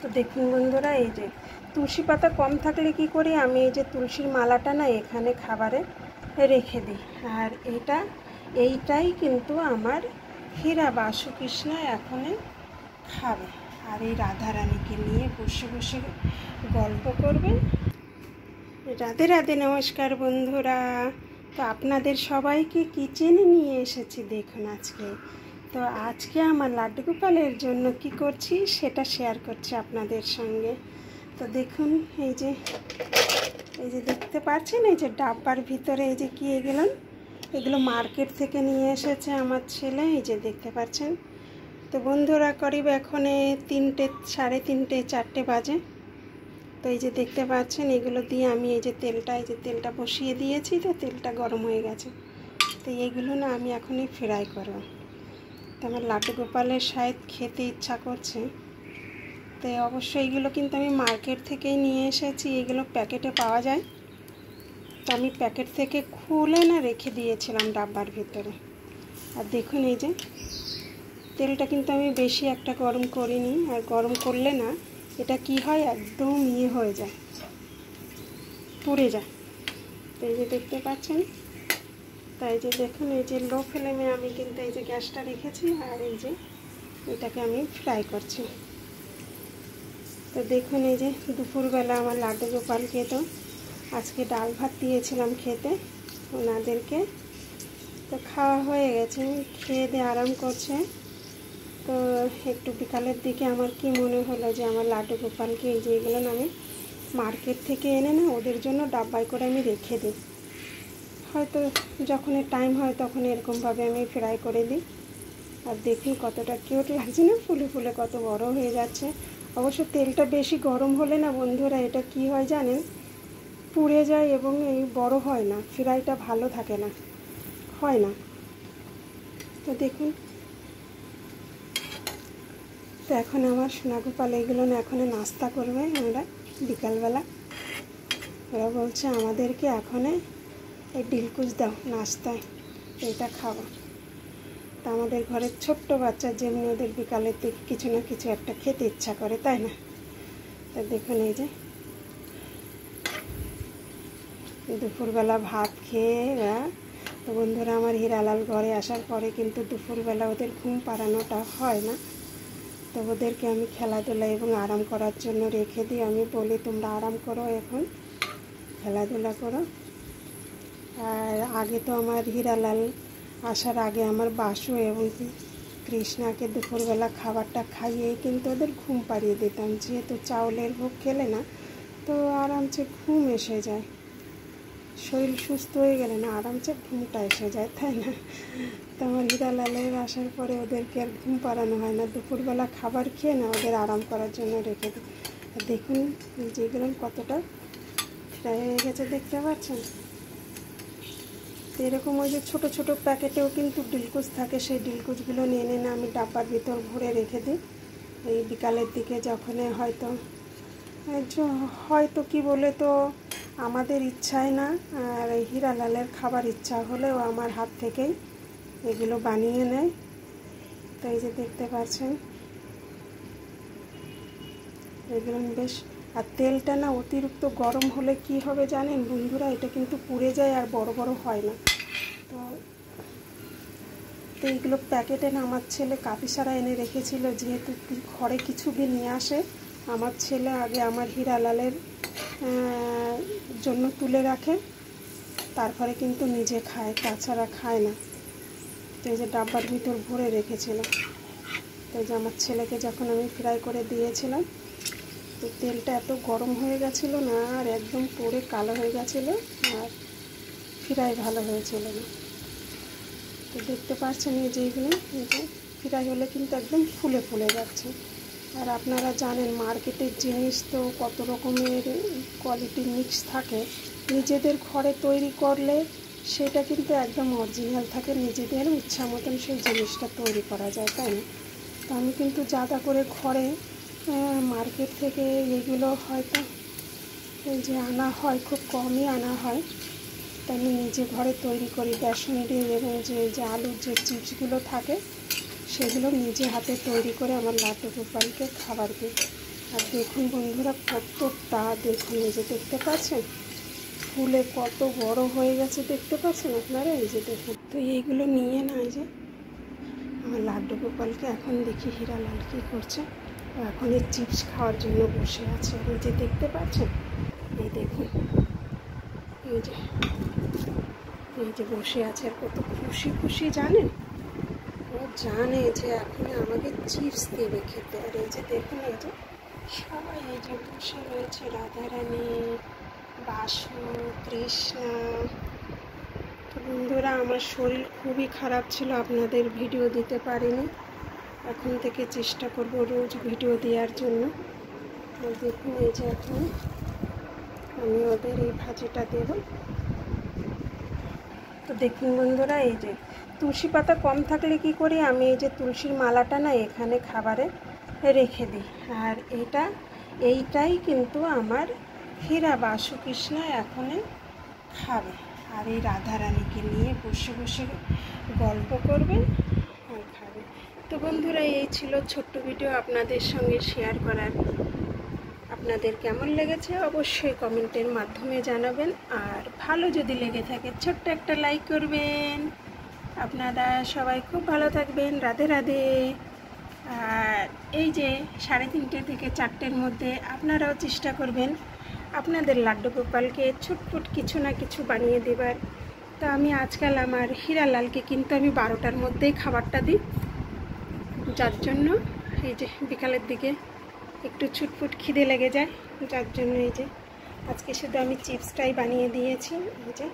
তো দেখুন বন্ধুরা, এই যে তুলসী পাতা কম থাকলে কি করি? আমি এই যে তুলসীর মালাটা না এখানে খাবারে রেখে দিই। আর এটা, এইটাই কিন্তু আমার হীরা বাসুকৃষ্ণ এখনে খাবে। আর এই রাধারানীকে নিয়ে বসে বসে গল্প করবে। রাধে রাধে, নমস্কার বন্ধুরা। তো আপনাদের সবাইকে কিচেনে নিয়ে এসেছি? দেখুন আজকে তো আজকে আমার লাড্ডু গোপালের জন্য কি করছি সেটা শেয়ার করছি আপনাদের সঙ্গে। তো দেখুন, এই যে এই যে দেখতে পাচ্ছেন, এই যে ডাব্বার ভিতরে এই যে কি এগুলো? এগুলো মার্কেট থেকে নিয়ে এসেছে আমার ছেলে, এই যে দেখতে পাচ্ছেন। তো বন্ধুরা, করিব এখন তিনটে, সাড়ে তিনটে, চারটে বাজে। তো এই যে দেখতে পাচ্ছেন, এগুলো দিয়ে আমি এই যে তেলটা, এই যে তেলটা বসিয়ে দিয়েছি, তো তেলটা গরম হয়ে গেছে। তো এইগুলো না আমি এখনই ফ্রাই করব। তো আমার লাড্ডু গোপালের শায়দ খেতে ইচ্ছা করছে। তো অবশ্যই এইগুলো কিন্তু আমি মার্কেট থেকেই নিয়ে এসেছি, এগুলো প্যাকেটে পাওয়া যায়। তো আমি প্যাকেট থেকে খুলে না রেখে দিয়েছিলাম ডাব্বার ভিতরে। আর দেখুন এই যে, তেলটা কিন্তু আমি বেশি একটা গরম করিনি, আর গরম করলে না এটা কি হয়, একদম ইয়ে হয়ে যায়, পুড়ে যায়। তো এই যে দেখতে পাচ্ছেন তাই যে দেখুন, এই যে লো ফ্লেমে আমি কিন্তু এই যে গ্যাসটা রেখেছি আর এই যে এটাকে আমি ফ্রাই করছি। তো দেখুন, এই যে দুপুরবেলা আমার লাড্ডু গোপালকে তো আজকে ডাল ভাত দিয়েছিলাম খেতে ওনাদেরকে। তো খাওয়া হয়ে গেছে, খেয়ে দিয়ে আরাম করছে। তো একটু বিকালের দিকে আমার কি মনে হলো যে আমার লাড্ডু গোপালকে এই যে এগুলো আমি মার্কেট থেকে এনে না ওদের জন্য ডাব্বাই করে আমি রেখে দিই। হয়তো যখন টাইম হয় তখন এরকমভাবে আমি ফ্রাই করে দিই। আর দেখি কতটা কিউট লাগছে না, ফুলে ফুলে কত বড় হয়ে যাচ্ছে। অবশ্য তেলটা বেশি গরম হলে না বন্ধুরা এটা কি হয় জানেন? পুড়ে যায় এবং এই বড় হয় না ফ্রাইটা ভালো থাকে না, হয় না। তো দেখুন। তো এখন আমার সোনাগোপাল এগুলো না এখন নাস্তা করবে, আমরা বিকালবেলা। ওরা বলছে আমাদেরকে এখন এই ডিলকুচ দাও, নাস্তায়। এটা খাব তা আমাদের ঘরের ছোট্ট বাচ্চা যেমনি ওদের বিকালের দিকে কিছু না কিছু একটা খেতে ইচ্ছা করে, তাই না? তা দেখুন এই যে। দুপুরবেলা ভাত খেয়ে এরা, তো বন্ধুরা আমার হিরালাল ঘরে আসার পরে কিন্তু দুপুরবেলা ওদের ঘুম পাড়ানোটা হয় না। তো ওদেরকে আমি খেলাধুলা এবং আরাম করার জন্য রেখে দিই। আমি বলি, তোমরা আরাম করো এখন। খেলাধুলা করো। আর আগে তো আমার হীরালাল আসার আগে আমার বাসু এবং কৃষ্ণাকে দুপুরবেলা খাবারটা খাইয়েই কিন্তু ওদের ঘুম পাড়িয়ে দিতাম। যেহেতু চাউলের ভোগ খেলে না, তো আরামসে ঘুম এসে যায়। শরীর সুস্থ হয়ে গেলে না আরামসে ঘুমটা এসে যায়, তাই না? তো আমার হীরালালের আসার পরে ওদেরকে আর ঘুম পাড়ানো হয় না। দুপুরবেলা খাবার খেয়ে না ওদের আরাম করার জন্য রেখে দিই। দেখুন যেগুলো কতটা ফ্রাই হয়ে গেছে, দেখতে পাচ্ছেন? এরকম ওই যে ছোটো ছোটো প্যাকেটেও কিন্তু ডিলকুচ থাকে, সেই ডিলকুচগুলো নিয়ে এনে না আমি ডাব্বার ভিতর ভরে রেখে দিই। এই বিকালের দিকে যখন হয়তো হয়তো কি বলে তো আমাদের ইচ্ছায় না, আর এই হিরালালের খাবার ইচ্ছা হলেও আমার হাত থেকেই এগুলো বানিয়ে নেয়। তো এই যে দেখতে পাচ্ছেন, এগুলো বেশ আর তেলটা না অতিরিক্ত গরম হলে কি হবে জানেন? বন্ধুরা, এটা কিন্তু পুড়ে যায় আর বড় বড় হয় না। তো তো এইগুলো প্যাকেটে না আমার ছেলে কাপিসারা এনে রেখেছিল, যেহেতু ঘরে কিছু দিন নিয়ে আসে, আমার ছেলে আগে আমার হিরালালের জন্য তুলে রাখে, তারপরে কিন্তু নিজে খায়, তাছাড়া খায় না। তো এই যে ডাব্বার ভিতর ভরে রেখেছিল তো যে আমার ছেলেকে যখন আমি ফ্রাই করে দিয়েছিলাম তো তেলটা এত গরম হয়ে গেছিল না, আর একদম পরে কালো হয়ে গেছিল, আর ফ্রাই ভালো হয়েছিল না। তো দেখতে পাচ্ছেন এই যে ফ্রাই হলে কিন্তু একদম ফুলে ফুলে যাচ্ছে। আর আপনারা জানেন মার্কেটের জিনিস তো কত রকমের কোয়ালিটি মিক্স থাকে। নিজেদের ঘরে তৈরি করলে সেটা কিন্তু একদম অরিজিনাল থাকে, নিজেদের ইচ্ছা মতন সেই জিনিসটা তৈরি করা যায়, তাই না? তো আমি কিন্তু যা করে ঘরে মার্কেট থেকে এগুলো হয়তো যে আনা হয়, খুব কমই আনা হয়। তো আমি নিজে ঘরে তৈরি করি, বেসন দিয়ে এবং যে যে আলুর যে চিপসগুলো থাকে, সেগুলো নিজে হাতে তৈরি করে আমার লাড্ডু গোপালকে খাবার দিই। আর দেখুন বন্ধুরা কতটা দেখুন, এই যে দেখতে পাচ্ছেন? ফুলে কত বড় হয়ে গেছে, দেখতে পাচ্ছেন আপনারা? এই যে দেখুন। তো এইগুলো নিয়ে না যে, আমার লাড্ডু গোপালকে এখন দেখি হীরালাল কী করছে। এখন এই চিপস খাওয়ার জন্য বসে আছে। এই যে দেখতে পাচ্ছেন? এই দেখুন। এই যে এই যে বসে আছে আর কত খুশি খুশি, জানেন? ও জানে যে এখন আমাকে চিপস দেবে খেতে। আর এই যে দেখুন, এই যে সবাই এই যে বসে রয়েছে, রাধারানী, বাসু কৃষ্ণা তো বন্ধুরা, আমার শরীর খুবই খারাপ ছিল, আপনাদের ভিডিও দিতে পারিনি। এখন থেকে চেষ্টা করব রোজ ভিডিও দেওয়ার জন্য। দেখুন এই যে এখন, আমি ওদের এই ভাজিটা দেব। তো দেখুন বন্ধুরা, এই যে তুলসী পাতা কম থাকলে কি করি? আমি এই যে তুলসীর মালাটা না এখানে খাবারে রেখে দিই। আর এটা, এইটাই কিন্তু আমার হীরা বাসুকৃষ্ণ এখন খাবে। আর এই রাধারানীকে নিয়ে বসে বসে গল্প করবে। তো বন্ধুরা, এই ছিল ছোট্ট ভিডিও আপনাদের সঙ্গে শেয়ার করার। আপনাদের কেমন লেগেছে অবশ্যই কমেন্টের মাধ্যমে জানাবেন। আর ভালো যদি লেগে থাকে, ছোট্ট একটা লাইক করবেন। আপনারা সবাই খুব ভালো থাকবেন। রাধে রাধে। আর এই যে সাড়ে তিনটে থেকে চারটের মধ্যে আপনারাও চেষ্টা করবেন আপনাদের লাড্ডু গোপালকে ছুটপুট কিছু না কিছু বানিয়ে দেবার। তো আমি আজকাল আমার হীরালালকে কিন্তু আমি বারোটার মধ্যেই খাবারটা দিই। যার জন্য এই যে বিকালের দিকে একটু ছুটফুট খিদে লেগে যায়, যার জন্য এই যে আজকে শুধু আমি চিপসটাই বানিয়ে দিয়েছি, এই যে।